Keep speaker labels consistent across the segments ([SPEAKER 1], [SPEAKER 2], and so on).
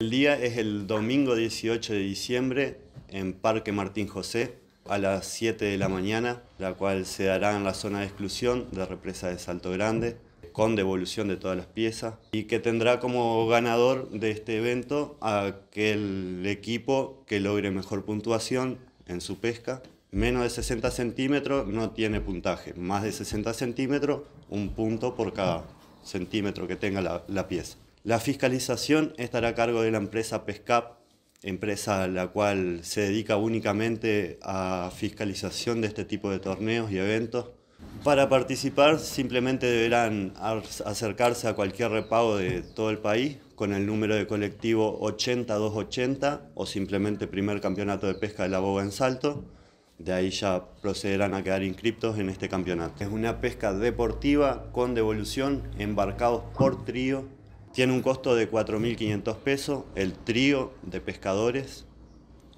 [SPEAKER 1] El día es el domingo 18 de diciembre en Parque Martín José a las 7 de la mañana, la cual se dará en la zona de exclusión de represa de Salto Grande con devolución de todas las piezas y que tendrá como ganador de este evento aquel equipo que logre mejor puntuación en su pesca. Menos de 60 centímetros no tiene puntaje, más de 60 centímetros un punto por cada centímetro que tenga la, la pieza. La fiscalización estará a cargo de la empresa PESCAP, empresa la cual se dedica únicamente a fiscalización de este tipo de torneos y eventos. Para participar simplemente deberán acercarse a cualquier repago de todo el país con el número de colectivo 80280 o simplemente primer campeonato de pesca de la boga en salto. De ahí ya procederán a quedar inscriptos en este campeonato. Es una pesca deportiva con devolución, embarcados por trío. Tiene un costo de 4.500 pesos el trío de pescadores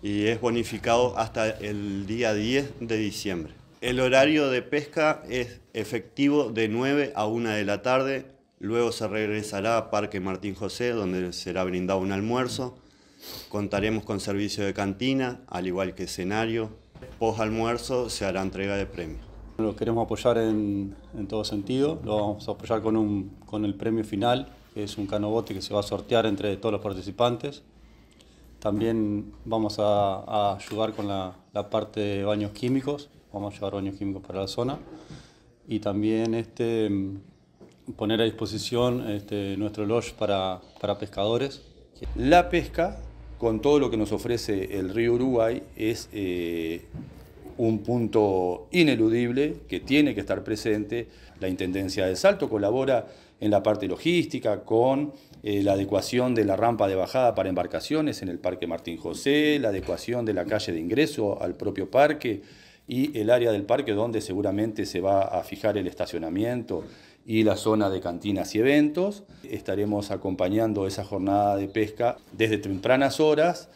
[SPEAKER 1] y es bonificado hasta el día 10 de diciembre. El horario de pesca es efectivo de 9 a 1 de la tarde, luego se regresará a Parque Martín José, donde será brindado un almuerzo. Contaremos con servicio de cantina, al igual que escenario. Post almuerzo se hará entrega de premios.
[SPEAKER 2] Lo queremos apoyar en, todo sentido, lo vamos a apoyar con, un, con el premio final, es un canobote que se va a sortear entre todos los participantes. También vamos a, ayudar con la, la parte de baños químicos, vamos a llevar baños químicos para la zona y también este, poner a disposición este, nuestro lodge para, para pescadores.
[SPEAKER 3] La pesca, con todo lo que nos ofrece el río Uruguay, es eh, un punto ineludible que tiene que estar presente. La Intendencia de Salto colabora en la parte logística con eh, la adecuación de la rampa de bajada para embarcaciones en el Parque Martín José, la adecuación de la calle de ingreso al propio parque, y el área del parque donde seguramente se va a fijar el estacionamiento y la zona de cantinas y eventos. Estaremos acompañando esa jornada de pesca desde tempranas horas